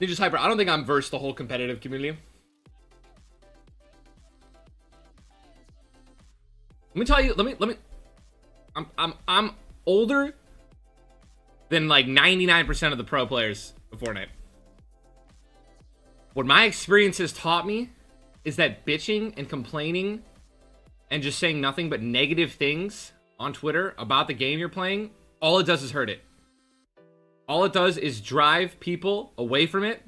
Ninja's hyper. I don't think I'm versed the whole competitive community. Let me tell you. Let me. Let me. I'm. I'm. I'm older than like 99% of the pro players of Fortnite. What my experience has taught me is that bitching and complaining and just saying nothing but negative things on Twitter about the game you're playing, all it does is hurt it. All it does is drive people away from it.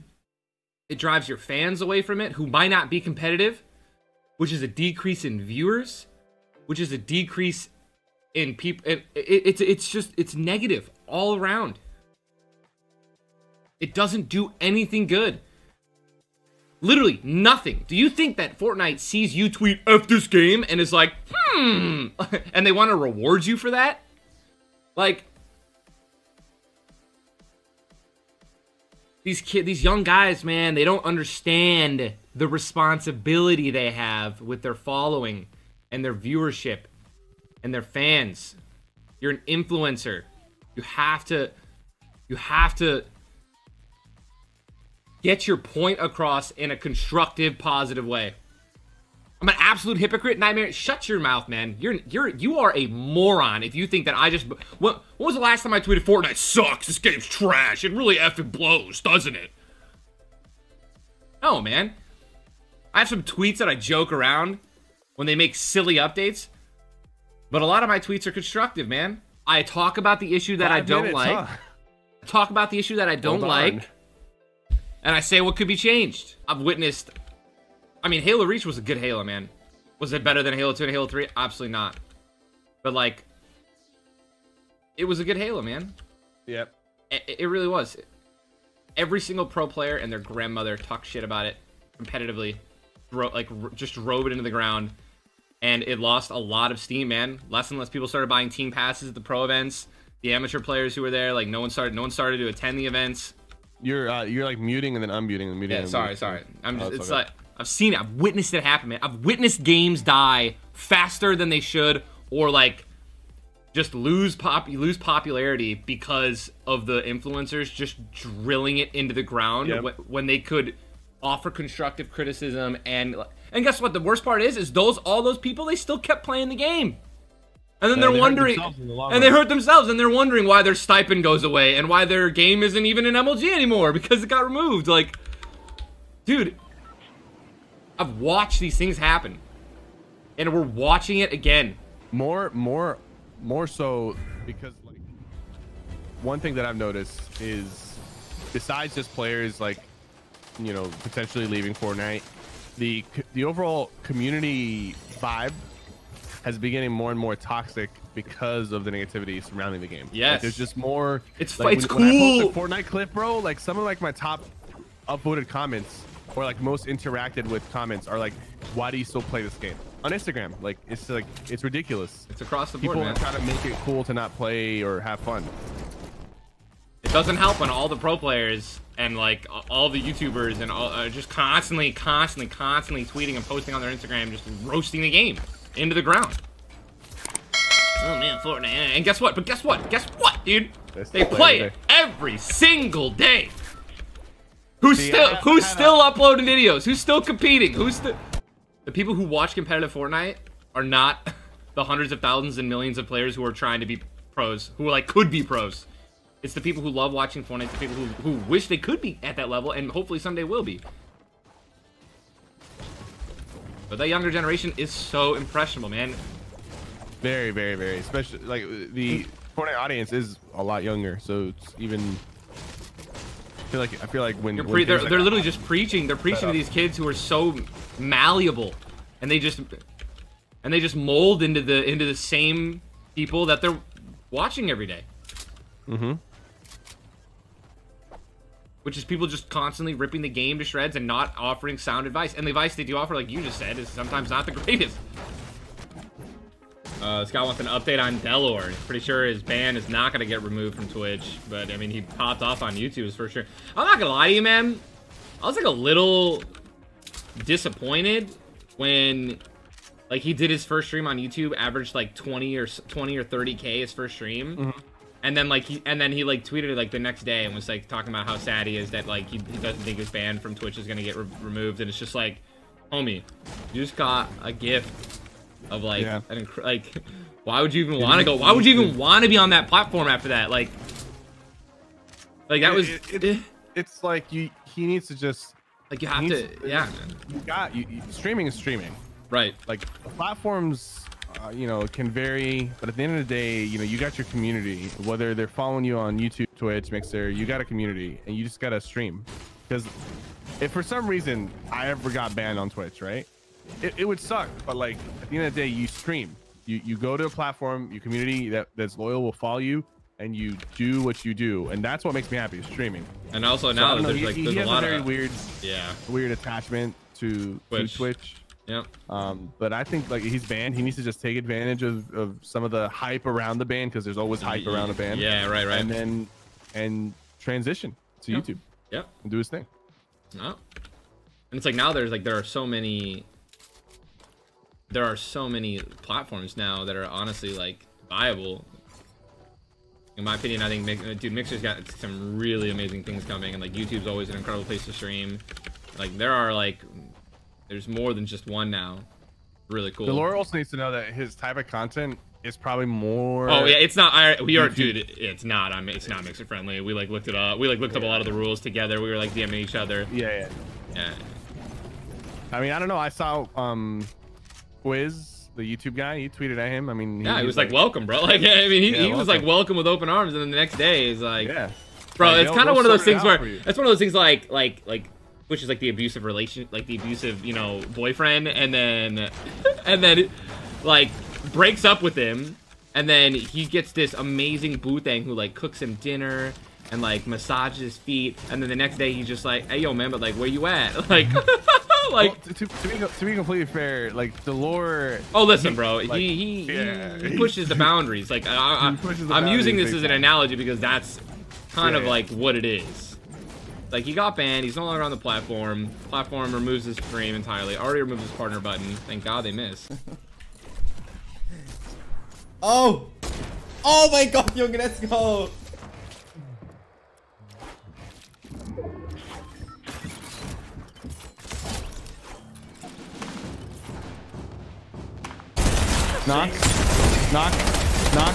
It drives your fans away from it who might not be competitive, which is a decrease in viewers, which is a decrease in people. It, it, it's it's just it's negative all around. It doesn't do anything good. Literally nothing. Do you think that Fortnite sees you tweet F this game and is like, hmm, and they want to reward you for that? Like, these kid, these young guys, man, they don't understand the responsibility they have with their following and their viewership and their fans. You're an influencer. You have to, you have to get your point across in a constructive, positive way. I'm an absolute hypocrite, nightmare. Shut your mouth, man. You're you're you are a moron if you think that I just. When, when was the last time I tweeted Fortnite sucks? This game's trash. It really effing blows, doesn't it? No, man. I have some tweets that I joke around when they make silly updates, but a lot of my tweets are constructive, man. I talk about the issue that Five I don't minutes, like. huh? Talk about the issue that I don't like and I say what could be changed. I've witnessed. I mean, Halo Reach was a good Halo, man. Was it better than Halo 2 and Halo 3? Absolutely not. But like, it was a good Halo, man. Yep. It, it really was. Every single pro player and their grandmother talked shit about it competitively, dro- like r- just drove it into the ground, and it lost a lot of steam, man. Less and less people started buying team passes at the pro events. The amateur players who were there, like no one started, no one started to attend the events. You're uh, you're like muting and then unmuting and muting. Yeah, and sorry, muting. sorry. I'm just, Oh, it's it's okay. like I've seen it. I've witnessed it happen, man. I've witnessed games die faster than they should, or like just lose pop lose popularity because of the influencers just drilling it into the ground Yep. wh- when they could offer constructive criticism and and guess what? The worst part is, is those all those people they still kept playing the game. And then they're they wondering, the and they hurt themselves, and they're wondering why their stipend goes away and why their game isn't even an MLG anymore because it got removed. Like, dude, I've watched these things happen, and we're watching it again. more more more so because like one thing that i've noticed is besides just players like you know potentially leaving fortnite the the overall community vibe has been getting more and more toxic because of the negativity surrounding the game Like, there's just more It's like, it's when, when I cool. post a fortnite clip bro like some of like my top upvoted comments or like most interacted with comments are like why do you still play this game on instagram like it's like it's ridiculous It's across the board, people man. trying to make it cool to not play or have fun It doesn't help when all the pro players and like all the YouTubers and all, uh, just constantly, constantly, constantly tweeting and posting on their Instagram, just roasting the game into the ground. Oh man, Fortnite! And guess what? But guess what? Guess what, dude? They play it every single day. Who's See, still I- Who's I still uploading videos? Who's still competing? Who's still the people who watch competitive Fortnite are not the hundreds of thousands and millions of players who are trying to be pros, who like could be pros. It's the people who love watching Fortnite, the people who, who wish they could be at that level, and hopefully someday will be. But that younger generation is so impressionable, man. very very very especially like the fortnite audience is a lot younger so it's even I feel like I feel like when, You're when they're, like they're literally just preaching. They're preaching to these kids who are so malleable, and they just and they just mold into the into the same people that they're watching every day. Mm-hmm. Which is people just constantly ripping the game to shreds and not offering sound advice. And the advice they do offer, like you just said, is sometimes not the greatest. Uh, Scott wants an update on Dellor. Pretty sure his ban is not going to get removed from Twitch. But, I mean, he popped off on YouTube for sure. I'm not going to lie to you, man. I was, like, a little disappointed when, like, he did his first stream on YouTube, averaged, like, 20 or 20 or 30K his first stream. And then like he and then he like tweeted it like the next day and was like talking about how sad he is that like he, he doesn't think his ban from Twitch is gonna get re removed and it's just like, homie, you just got a gift of like Yeah. an inc- like, why would you even want to go? Why would you even want to be on that platform after that? Like, like that It- was it- eh, It's like you. He needs to just. like you have he to yeah. You got you, you- Streaming is streaming. right Like platforms, uh, you know, can vary, but at the end of the day, you know, you got your community. Whether they're following you on YouTube, Twitch, Mixer, you got a community, and you just gotta stream. Because if for some reason I ever got banned on Twitch, right? It, it would suck, but like at the end of the day, you stream. You you go to a platform, your community that that's loyal will follow you, and you do what you do, and that's what makes me happy. is Streaming. and also So, now know, there's he, like he there's a has lot a very of weird yeah weird attachment to Twitch. to Twitch. yep Um, but I think like he's banned. He needs to just take advantage of, of some of the hype around the band because there's always hype around a band. yeah right right And then and transition to Yep. YouTube yep and do his thing. No. And it's like now there's like there are so many there are so many platforms now that are honestly like viable. In my opinion, I think Mix- uh, dude Mixer's got some really amazing things coming and like YouTube's always an incredible place to stream. Like there are like there's more than just one now. Really cool. Dellor also needs to know that his type of content is probably more. Oh yeah, it's not. I we are, dude. It's not. I mean, it's not mixer friendly. We like looked it up. We like looked up a lot of the rules together. We were like DMing each other. yeah, yeah. Yeah. I mean, I don't know. I saw um, Quiz, the YouTube guy. He tweeted at him. I mean, Yeah, he was like, "Welcome, bro." Like, I mean, he, Yeah, he was like, welcome. With open arms, and then the next day is like, yeah, "Bro, Like, it's kind of one of those things where it's one of those things like, like, like, which is like the abusive relation, like the abusive, you know, boyfriend, and then, and then, like, breaks up with him, and then he gets this amazing boo thing who like cooks him dinner." And like massages his feet, and then the next day he's just like, "Hey yo, man, but like, where you at?" Like, like, Well, to, to, to, be, to be completely fair, like Dellor. Oh, listen, bro. Like, he, he, yeah. he he pushes the boundaries. Like I, I, the I'm using this as an analogy because that's kind Yeah, of like what it is. Like he got banned. He's no longer on the platform. Platform removes his stream entirely. Already removed his partner button. Thank God they missed. Oh! Oh my god, Junge, let's go! Knock, knock, knock.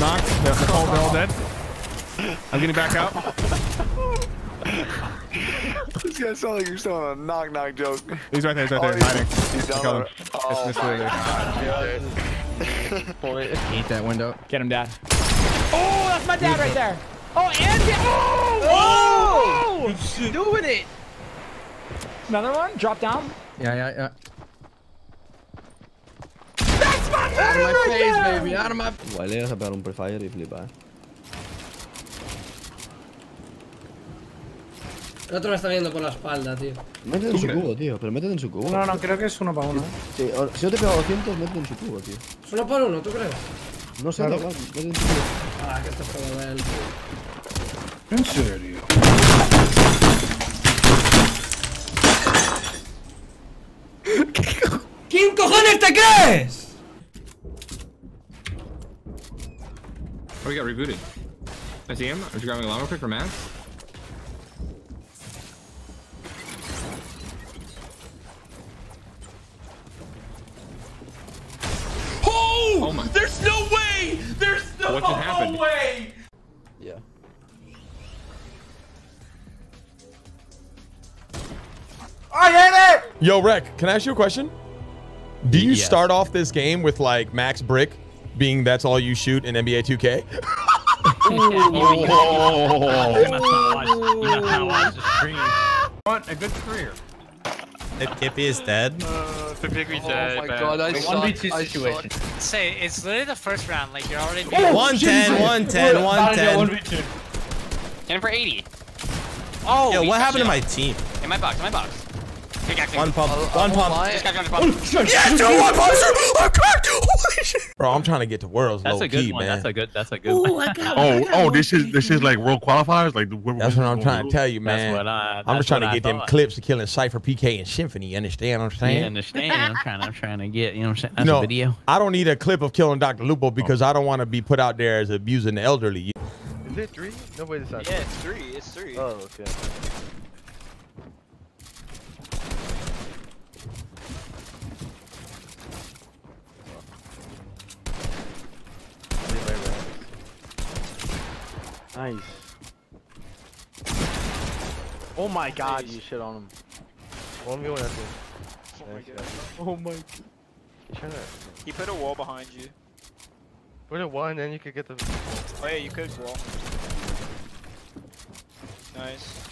Knock. They're, they're, all, they're all dead. I'm getting back out. This guy sound like you're still on a knock knock joke. He's right there. He's right Oh, there. he's- hiding. he's down there. Oh It's oh, my literally- Eat that window. Get him, Dad. Oh, that's my dad right there. Oh, and oh, oh, Doing it. Another one. Drop down. Yeah, yeah, yeah. Out of my face, baby. Out of my. Le a pegar un prefire y flipa, eh. El otro me está viendo por la espalda, tío. Métete en su cubo, tío, pero métete en su cubo. No, no, creo que es uno para uno. ¿eh? Sí, ahora, si yo te pego 200, métete en su cubo, tío. Solo por uno, ¿tú crees? No sé, igual, métete en su cubo. Ah, que esto es todo de él. En serio. ¿Quién cojones te crees? Oh, we got rebooted. I see him. Are you grabbing a llama quick for Matt? Oh! Oh my- There's no way! There's no What just happened? way! Yeah. Yo, Rec, can I ask you a question? Do you Yes. start off this game with like max brick, being that's all you shoot in NBA 2K? Want a good career. If he is dead, Oh my god, I suck. I suck. Say, it's literally the first round. Like, you're already. 110, 110, 110. Get him for 80. Oh, Yo, he what happened to my team? In my box, in my box. Pickaxe. One pump, I one won't pump. This guy's on his pump. Yes, dude, one monster! I'm cracked! Holy shit! Bro, I'm trying to get to worlds That's low a good key, one. man. That's a good. That's a good. Ooh, one. I got Oh, oh, this is this is like world qualifiers. Like the- That's what I'm trying to tell you, man. That's what I. I'm just trying to what I get them clips of killing Sypher, PK, and Symfuhny. You understand what I'm saying? You understand? I'm trying. I'm trying to get. You know what I'm saying? You That's know, a video. I don't need a clip of killing Dr. Lupo oh. because I don't want to be put out there as abusing the elderly. Is it three? No way this side. Yeah, it's three. It's three. Oh, okay. Nice. Oh my god, you shit on him. One v one after. Oh, oh my god. Oh my. Try that. He put a wall behind you. Put it one, then you could get the. Oh yeah, you could wall. Nice.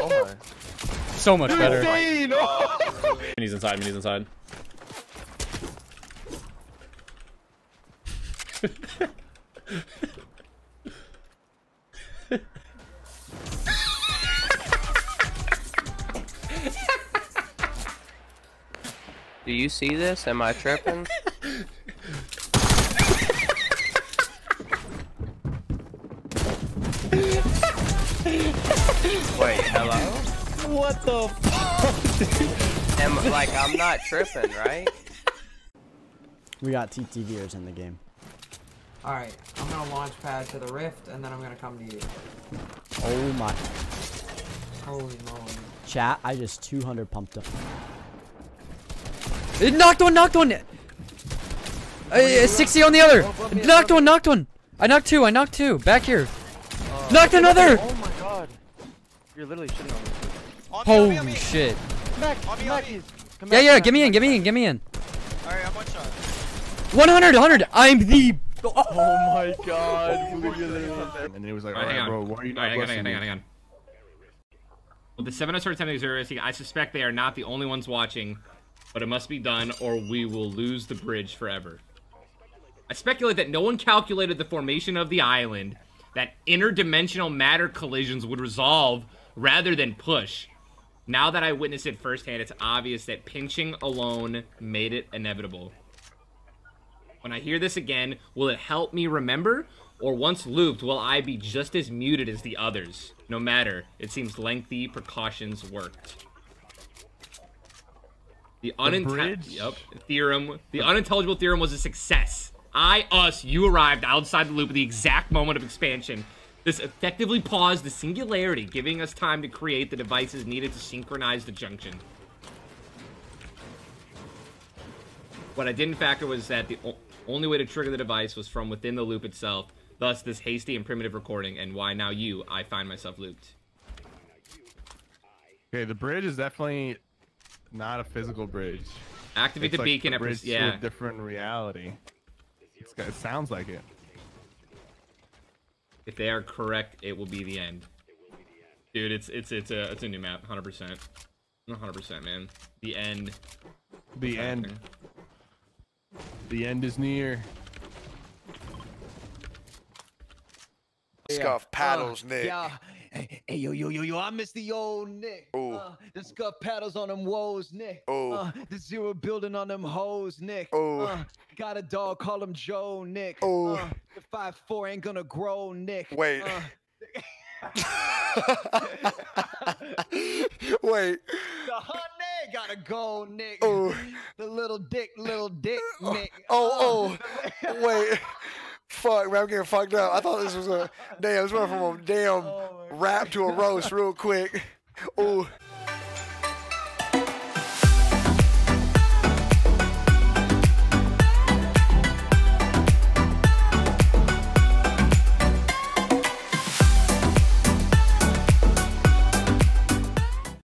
Oh my. So much better. He's oh inside. He's inside. Do you see this? Am I tripping? Wait, hello? What the fuck? Am, like, I'm not tripping, right? We got TTVers in the game. Alright, I'm gonna launch pad to the rift and then I'm gonna come to you. Oh my. Holy moly. Chat, I just 200 pumped up. It knocked one, knocked one. Uh, 60 on the other. Knocked one, knocked one. I knocked two, I knocked two. Back here. knocked another. Oh my god. You're literally shitting on me. Holy shit. Come back, come back. Come Yeah, back, yeah, come get me in, get me in, get me in. Alright, I'm one shot. 100, 100. I'm the. Oh my god. And then he was like, All right, "Alright, bro, why are you not right, hang on, blessing hang on, me?" hang on. With the 7 sort of 10 0 I suspect they are not the only ones watching, but it must be done or we will lose the bridge forever. I speculate that no one calculated the formation of the island, that interdimensional matter collisions would resolve rather than push. Now that I witnessed it firsthand, it's obvious that pinching alone made it inevitable. When I hear this again, will it help me remember? Or once looped, will I be just as muted as the others? No matter, it seems lengthy precautions worked. The, unintelligible yep, theorem, the unintelligible theorem was a success. I, us, you arrived outside the loop at the exact moment of expansion. This effectively paused the singularity, giving us time to create the devices needed to synchronize the junction. What I didn't factor was that the only way to trigger the device was from within the loop itself, thus this hasty and primitive recording, and why now you, I find myself looped. Okay, the bridge is definitely not a physical bridge. Activate It's the like beacon the at bridge pres- yeah. to a different reality. It's, got- it sounds like it. If they are correct, it will be the end. Dude, it's it's it's a it's a new map, 100%. 100%, man. The end. The end. The end is near. Scuff paddles, oh, Nick. Yeah. Hey, hey, yo, yo, yo, yo, I miss the old Nick. Uh, the scuff paddles on them woes, Nick. Uh, the zero building on them hoes, Nick. Uh, got a dog, call him Joe, Nick. Ooh. Uh, the five four ain't gonna grow, Nick. Wait. Uh, Wait. the honey gotta go, Nick. Ooh. The little dick, little dick, Nick. Oh, Uh, oh. Wait. Fuck, man, I'm getting fucked up. I thought this was a damn. This went from a damn rap to a roast real quick. Ooh.